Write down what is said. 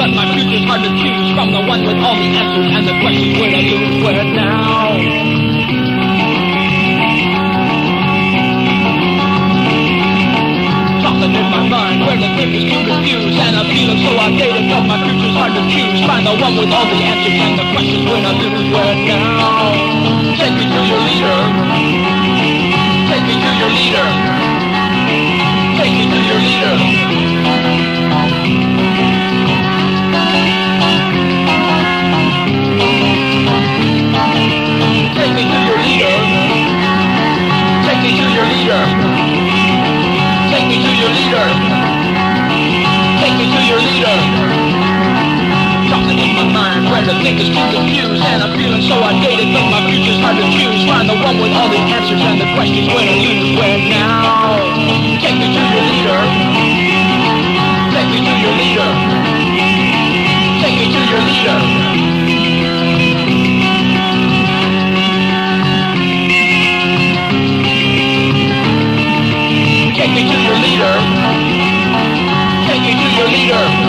but my future's hard to choose from the one with all the answers and the questions where to lose, where now. In my mind where the grip is too confused and I'm feeling so outdated, but my future's hard to choose. Find the one with all the answers and the questions where to lose, where now. Take me to your leader. Take me to your leader. the thinkers too confused And I'm feeling so outdated but my future's hard to choose. Find the one with all the answers And the questions where to lose. Where now? Take me to your leader. Take me to your leader. Take me to your leader. Take me to your leader. Take me to your leader.